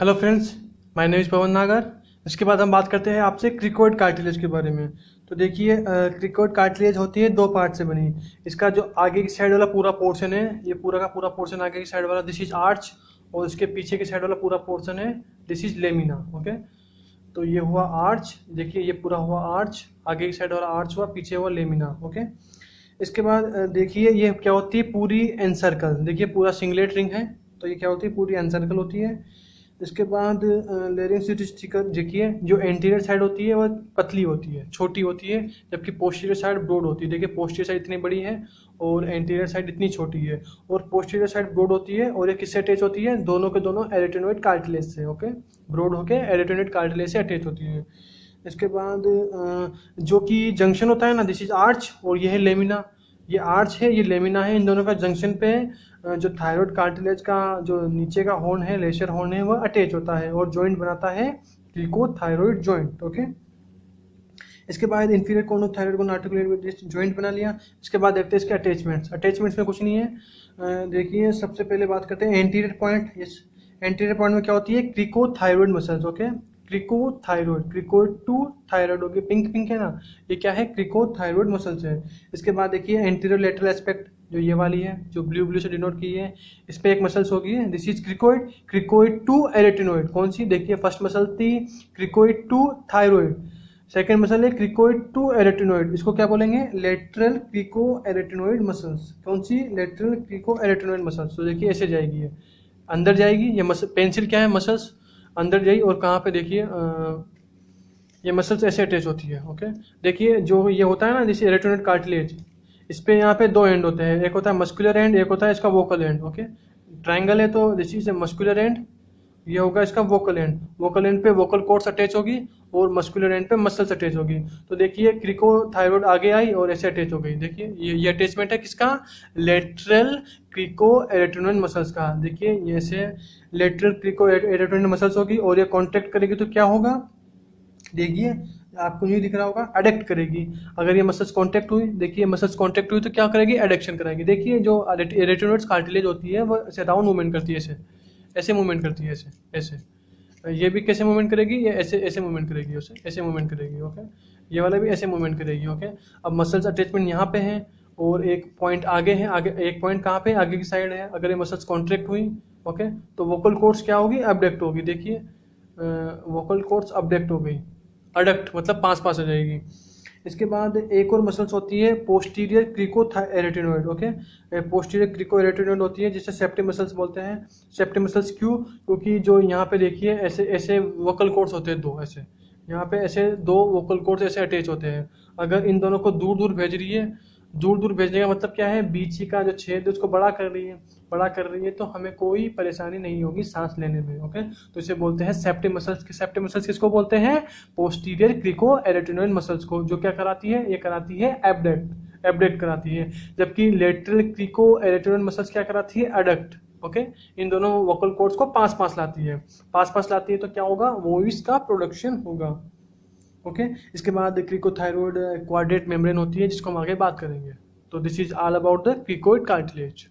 Hello friends my name is Pawan Nagar इसके बाद हम बात करते हैं आपसे क्रिकोइड कार्टिलेज के बारे में। तो देखिए क्रिकोइड कार्टिलेज होती है दो पार्ट से बनी। इसका जो आगे की साइड वाला पूरा पोर्शन है, ये पूरा का पूरा पोर्शन आगे की साइड वाला दिस इज़ आर्च और इसके पीछे की साइड वाला पूरा पोर्शन है दिस इज़ लेमिना ओके तो ये हुआ आर्च देखिए ये पूरा हुआ आर्च आगे की साइड वाला आर्च हुआ, पीछे हुआ लेमिना ओके इसके बाद देखिए ये क्या होती है पूरी एनसर्कल देखिए पूरा सिंगलेट रिंग है तो ये क्या होती है पूरी एनसर्कल होती है। इसके बाद लेरिंग स्टिकर देखिए, जो एंटीरियर साइड होती है, वह पतली होती है, छोटी होती है, जबकि पोस्टीरियर साइड ब्रोड होती है। देखिए पोस्टीरियर साइड इतनी बड़ी है और एंटीरियर साइड इतनी छोटी है। और पोस्टीरियर साइड ब्रोड होती है और ये किससे अटैच होती है, दोनों के दोनों एरिटेनोइड कार्टिलेज से ओके ब्रोड होके एरिटेनोइड कार्टिलेज से अटैच होती है। इसके बाद जो कि जंक्शन होता है ना दिस इज़ आर्च और ये है लेमिना ये आर्च है, ये लेमिना है, इन दोनों का जंक्शन पे जो थायराइड कार्टिलेज का, जो नीचे का हॉर्न है लेशर हॉर्न है, वह अटैच होता है और जॉइंट बनाता है थायराइड जॉइंट ओके इसके बाद इंफीरियर कॉर्न ऑफ़ थायराइड को आर्टिकुलेट जॉइंट बना लिया, इसके बाद देखते हैं इसके अटैचमेंट्स अटैचमेंट्स में कुछ नहीं है। देखिए, सबसे पहले बात करते हैं anterior point yes anterior point में क्या होती है? Cricothyroid muscles okay cricothyroid cricoid to thyroid होगी पिंक पिंक है ना? ये क्या है? क्रिकोथायरॉइड मसल्स है। इसके बाद देखिए एंटीरियर लेटरल एस्पेक्ट जो ये वाली है, जो ब्लू ब्लू से डिनोट की है, इस पर एक मसल्स होगी। This is cricoid cricoid to arytenoid कौन सी? देखिए फ़र्स्ट मसल थी cricoid to thyroid second muscle है क्रिकोइड टू एरेटिनोइड इसको क्या बोलेंगे? लेटरल क्रिको एरेटिनोइड मसल्स कौन सी? लेटरल क्रिको एरेटिनोइड मसल्स तो देखिए, ऐसे जाएगी ये। अंदर जाएगी, ये मसल पेंसिल क्या है? मसल्स अंदर जाइए और कहाँ पे देखिए ये मसल्स ऐसे अटैच होती है ओके देखिए, जो ये होता है ना, जैसे इलेक्ट्रोनिक कार्टिलेज इस पर यहाँ पे दो एंड होते हैं, एक होता है मस्कुलर एंड एक होता है इसका वोकल एंड ओके ट्राइंगल है तो जैसे मस्कुलर एंड ये होगा इसका वोकल एंड वोकल एंड पे वोकल कोर्स अटैच होगी और मस्कुलर एंड पे मसल्स अटैच होगी। तो देखिए क्रिको थायरॉइड आगे आई और ऐसे अटैच हो गई। देखिए, ये ये अटैचमेंट है किसका? लेटरल क्रिको एरेट्रोनल मसल्स का। देखिए, ये ऐसे लेटरल क्रिको एरेट्रोनल मसल्स होगी और ये कॉन्टेक्ट करेगी तो क्या होगा? देखिए, आपको नहीं दिख रहा होगा अडेक्ट करेगी। अगर ये मसल्स कांटेक्ट हुई, देखिए मसल्स कांटेक्ट हुई तो क्या करेगी? एडेक्शन कराएगी। देखिए, जो रेटिनोइड्स कार्टिलेज होती है, वो ऐसे राउंड मूवमेंट करती है, ऐसे ऐसे मूवमेंट करती है, ऐसे ऐसे। ये भी कैसे मूवमेंट करेगी? ये ऐसे ऐसे मूवमेंट करेगी उसे, ऐसे मूवमेंट करेगी ओके ये वाला भी ऐसे मूवमेंट करेगी ओके अब मसल्स अटैचमेंट यहाँ पे है और एक पॉइंट आगे है, आगे, एक पॉइंट कहाँ पे? आगे की साइड है। अगर ये मसल्स कॉन्ट्रैक्ट हुई ओके तो वोकल कोर्स क्या होगी? अपडेक्ट होगी। देखिए वोकल कोर्स अपडेक्ट हो गई। अडक्ट मतलब पास पास हो जाएगी। इसके बाद एक और मसल्स होती है posterior crico arytenoid okay posterior crico arytenoid होती है, जिसे सेप्टिक मसल्स बोलते हैं। सेप्टिक मसल्स क्यों? क्योंकि जो यहाँ पे देखिए, ऐसे ऐसे वोकल कोर्स होते हैं दो, ऐसे। यहाँ पे ऐसे दो वोकल कोर्ड्स ऐसे अटैच होते हैं। अगर इन दोनों को दूर दूर भेज रही है दूर दूर भेजने का मतलब क्या है? बीच का जो छेद है, उसको बड़ा कर रही है। बड़ा कर रही है तो हमें कोई परेशानी नहीं होगी सांस लेने में ओके तो इसे बोलते हैं सेप्टे मसल्स के सेप्टे मसल्स किसको बोलते हैं? पोस्टीरियर क्रिको एरेटिनोइड मसल्स को, जो क्या कराती है? ये कराती है एबडेक्ट एबडेक्ट कराती है। जबकि लेटरल क्रिको एरेटिनोइड मसल्स क्या कराती है? अडक्ट ओके इन दोनों वोकल कोर्ड्स को पास पास लाती है। पास पास लाती है तो क्या होगा? वॉइस का प्रोडक्शन होगा। ओके इसके बाद क्रिकोथायरॉयड क्वाड्रेट मेम्ब्रेन होती है, जिसको हम आगे बात करेंगे। तो this is all about the cricoid cartilage